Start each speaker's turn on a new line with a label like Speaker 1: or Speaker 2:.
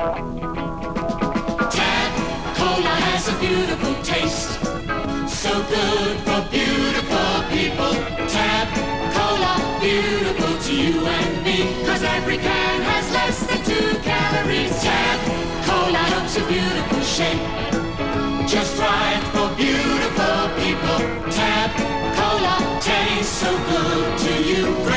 Speaker 1: Cola has a beautiful taste, so good for beautiful people. Tab Cola, beautiful to you and me, cause every can has less than two calories. Tab Cola looks a beautiful shape, just right for beautiful people. Tab Cola tastes so good to you.